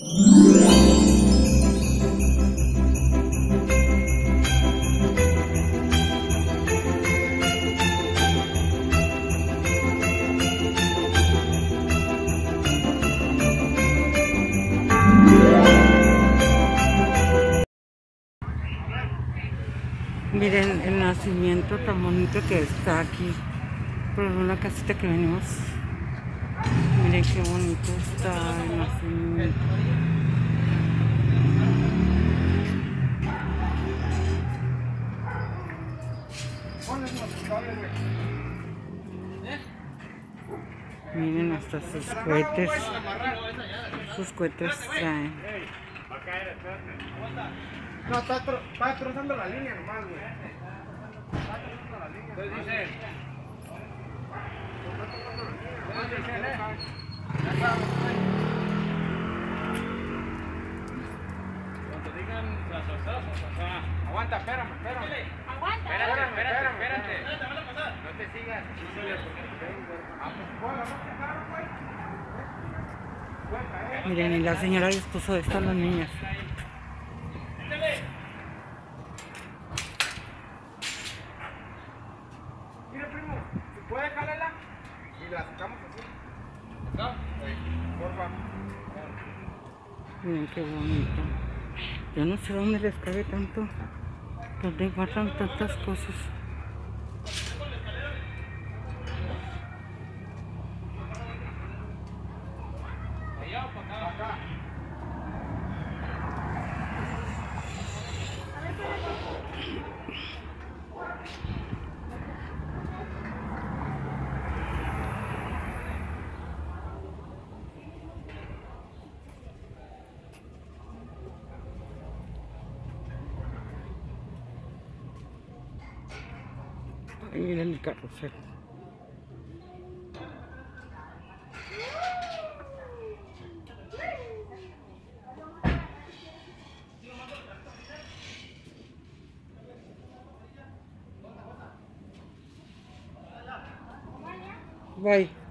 Miren el nacimiento tan bonito que está aquí por una casita que venimos. Miren qué bonito está el nacimiento. Miren hasta sus cohetes. Sus cohetes traen. No, está trozando la línea nomás, güey. Está trozando la línea. Entonces dice. Cuando digan. Aguanta, espérame, espérame. Aguanta. Espérate, espérate, espérate. No te sigas. Miren, y la señora les puso esto a las niñas. Mira, primo, si puede, jálela y la sacamos así. ¿Acá? Porfa. Miren qué bonito. Yo no sé dónde les cabe tanto. Dónde guardan tantas cosas. Allá o para acá. Acá. Ay, miren el carrusel. Bye.